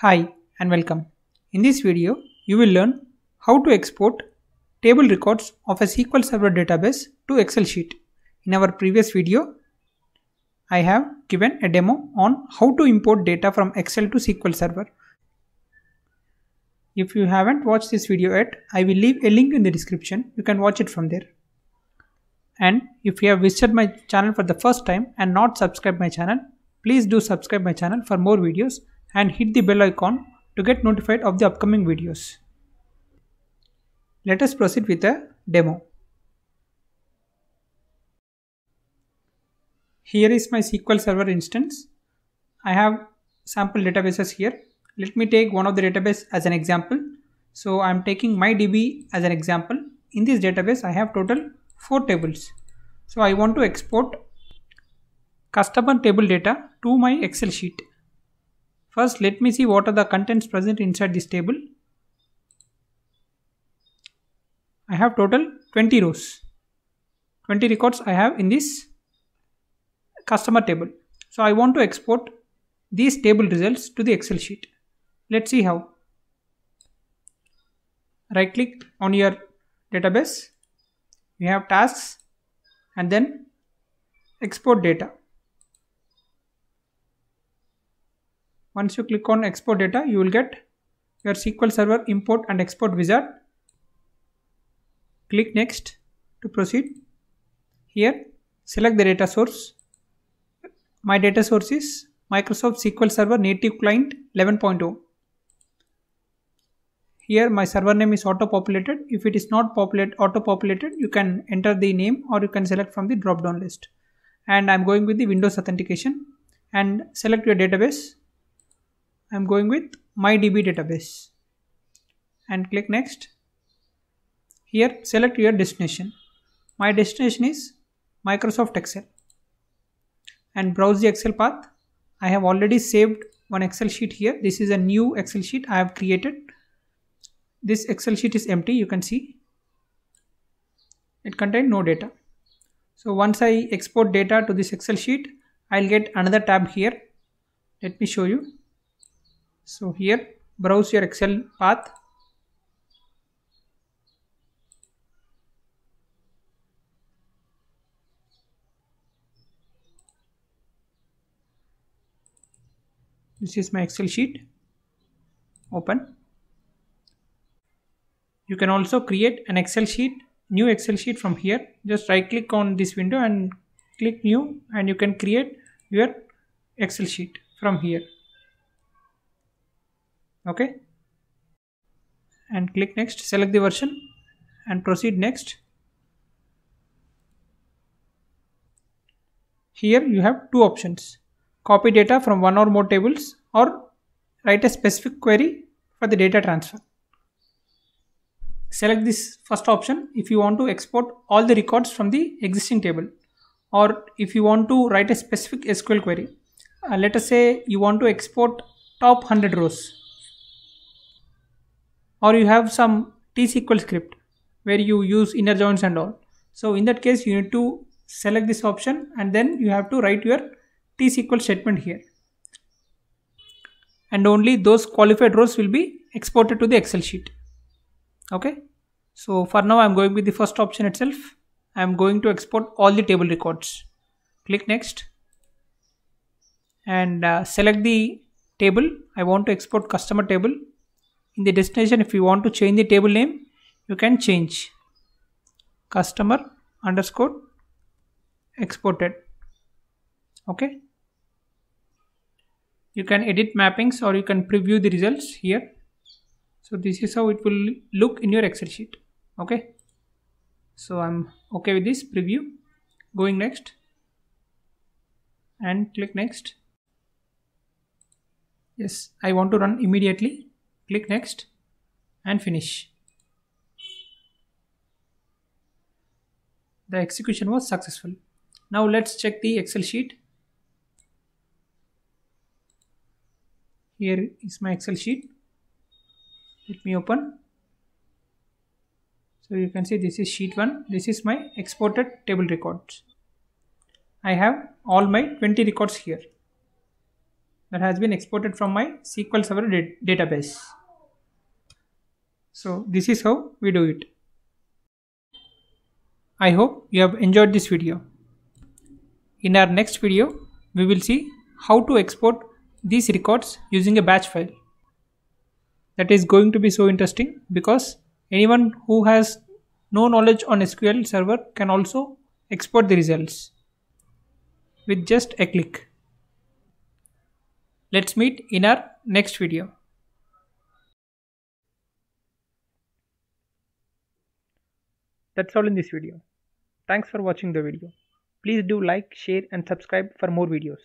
Hi and welcome. In this video, you will learn how to export table records of a SQL Server database to Excel sheet. In our previous video, I have given a demo on how to import data from Excel to SQL Server. If you haven't watched this video yet, I will leave a link in the description. You can watch it from there. And if you have visited my channel for the first time and not subscribed my channel, please do subscribe my channel for more videos and hit the bell icon to get notified of the upcoming videos. Let us proceed with a demo. Here is my SQL Server instance. I have sample databases here. Let me take one of the database as an example. So I am taking MyDB as an example. In this database, I have total four tables. So I want to export customer table data to my Excel sheet. First, let me see what are the contents present inside this table. I have total 20 rows. 20 records I have in this customer table. So I want to export these table results to the Excel sheet. Let's see how. Right click on your database. We have tasks and then export data. Once you click on export data, you will get your SQL Server import and export wizard. Click next to proceed. Here, select the data source. My data source is Microsoft SQL Server Native Client 11.0. Here my server name is auto populated. If it is not populate auto populated, you can enter the name or you can select from the drop down list. And I'm going with the Windows authentication and select your database I'm going with my DB database and click next. Here select your destination. My destination is Microsoft Excel and browse the Excel path. I have already saved one Excel sheet here. This is a new Excel sheet I have created. This Excel sheet is empty. You can see it contained no data. So once I export data to this Excel sheet, I'll get another tab here. Let me show you. So here browse your Excel path. This is my Excel sheet. Open. You can also create an Excel sheet, new Excel sheet from here. Just right click on this window and click new and you can create your Excel sheet from here okay. And click next select the version and proceed next. Here you have two options. Copy data from one or more tables or write a specific query for the data transfer. Select this first option if you want to export all the records from the existing table or if you want to write a specific SQL query. Uh, let us say you want to export top 100 rows or you have some T-SQL script where you use inner joins and all. So in that case, you need to select this option and then you have to write your T-SQL statement here. And only those qualified rows will be exported to the Excel sheet. Okay. So for now, I'm going with the first option itself. I'm going to export all the table records. Click next and uh, select the table. I want to export customer table in the destination if you want to change the table name you can change. Customer underscore exported. Okay? You can edit mappings or you can preview the results here. So this is how it will look in your excel sheet. Okay? So i'm okay with this preview. Going next. And click next. Yes i want to run immediately click next and finish. The execution was successful. Now let's check the Excel sheet. Here is my Excel sheet. Let me open. So you can see this is sheet 1. This is my exported table records. I have all my 20 records here. that has been exported from my SQL Server database. So this is how we do it. I hope you have enjoyed this video. In our next video, we will see how to export these records using a batch file. That is going to be so interesting because anyone who has no knowledge on SQL Server can also export the results with just a click. Let's meet in our next video. That's all in this video. Thanks for watching the video. Please do like, share and subscribe for more videos.